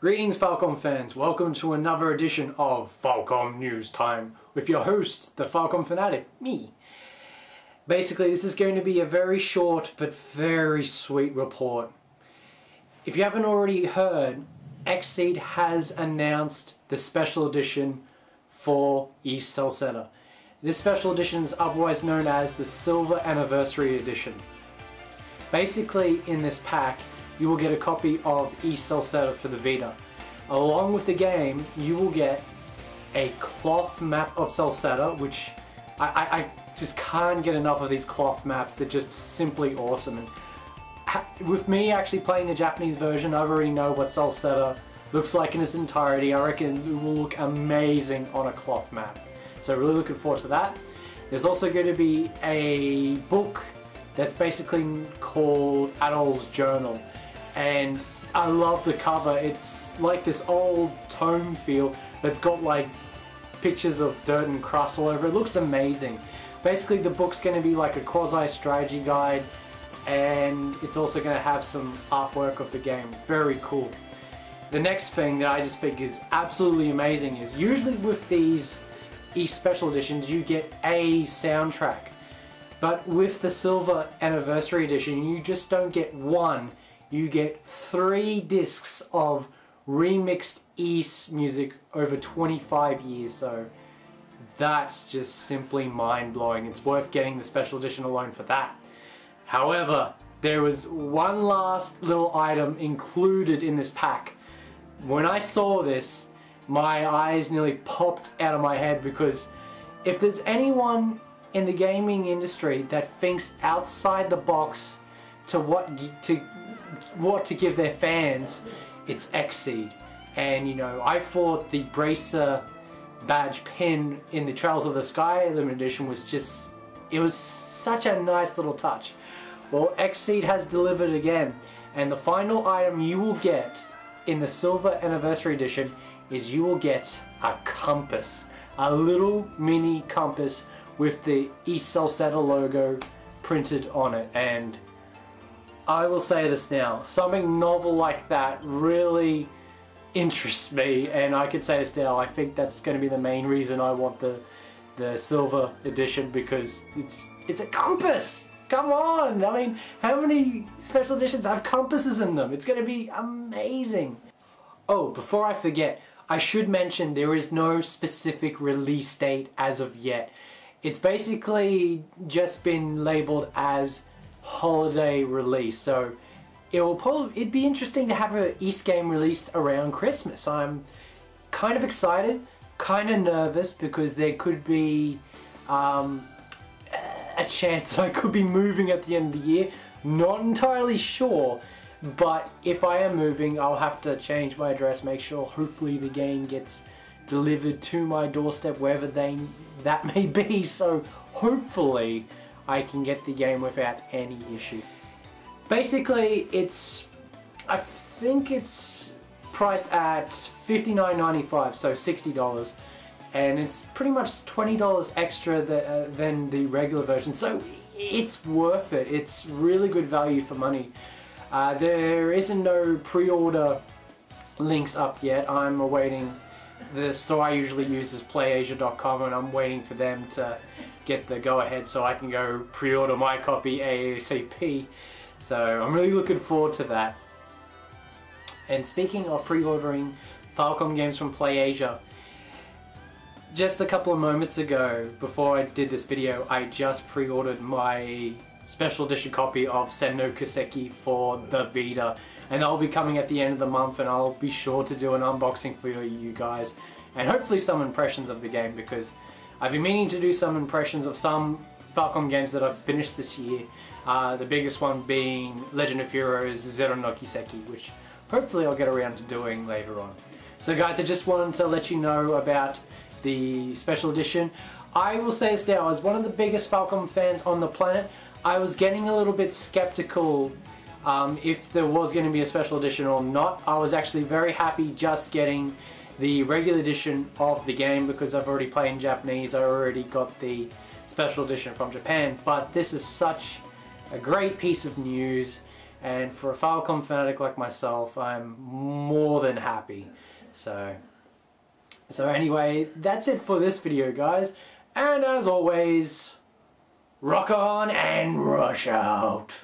Greetings Falcom fans, welcome to another edition of Falcom News Time with your host, the Falcom Fanatic, me. Basically this is going to be a very short but very sweet report. If you haven't already heard, Xseed has announced the special edition for Ys Celceta. This special edition is otherwise known as the Silver Anniversary Edition. Basically in this pack you will get a copy of Ys Celceta for the Vita. Along with the game, you will get a cloth map of Celceta, which I, I, I just can't get enough of these cloth maps. They're just simply awesome. And with me actually playing the Japanese version, I already know what Celceta looks like in its entirety. I reckon it will look amazing on a cloth map. So really looking forward to that. There's also going to be a book that's basically called Adol's Journal and I love the cover. It's like this old tome feel that's got like pictures of dirt and crust all over. It looks amazing. Basically the book's going to be like a quasi-strategy guide and it's also going to have some artwork of the game. Very cool. The next thing that I just think is absolutely amazing is usually with these Ys Special Editions you get a soundtrack. But with the Silver Anniversary Edition you just don't get one you get three discs of remixed Ys music over 25 years so that's just simply mind-blowing. It's worth getting the special edition alone for that. However there was one last little item included in this pack. When I saw this my eyes nearly popped out of my head because if there's anyone in the gaming industry that thinks outside the box to what to what to give their fans, it's Xseed. And you know, I thought the Bracer badge pin in the Trails of the Sky limited edition was just, it was such a nice little touch. Well, Xseed has delivered again, and the final item you will get in the Silver Anniversary Edition is you will get a compass. A little mini compass with the Ys Celceta logo printed on it and I will say this now, something novel like that really interests me and I could say this now, I think that's going to be the main reason I want the the silver edition because it's it's a compass! Come on! I mean, how many special editions have compasses in them? It's going to be amazing! Oh, before I forget, I should mention there is no specific release date as of yet. It's basically just been labeled as holiday release. So it will probably it'd be interesting to have a Ys game released around Christmas. I'm kind of excited, kind of nervous because there could be um, a chance that I could be moving at the end of the year. Not entirely sure, but if I am moving, I'll have to change my address, make sure hopefully the game gets delivered to my doorstep, wherever they that may be. So hopefully I can get the game without any issue. Basically, it's, I think it's priced at $59.95, so $60 and it's pretty much $20 extra uh, than the regular version. So it's worth it. It's really good value for money. Uh, there isn't no pre-order links up yet. I'm awaiting the store I usually use is playasia.com and I'm waiting for them to get the go ahead so I can go pre-order my copy ASAP. So I'm really looking forward to that. And speaking of pre-ordering Falcom games from PlayAsia, just a couple of moments ago, before I did this video, I just pre-ordered my special edition copy of Sen no Kiseki for the Vita. And that'll be coming at the end of the month and I'll be sure to do an unboxing for you guys. And hopefully some impressions of the game because I've been meaning to do some impressions of some Falcom games that I've finished this year. Uh, the biggest one being Legend of Heroes Zero no Kiseki, which hopefully I'll get around to doing later on. So guys, I just wanted to let you know about the special edition. I will say this now, as one of the biggest Falcom fans on the planet, I was getting a little bit skeptical um, if there was going to be a special edition or not. I was actually very happy just getting the regular edition of the game because I've already played in Japanese, I already got the special edition from Japan, but this is such a great piece of news and for a Falcom fanatic like myself, I'm more than happy. So, so anyway, that's it for this video guys, and as always, rock on and rush out!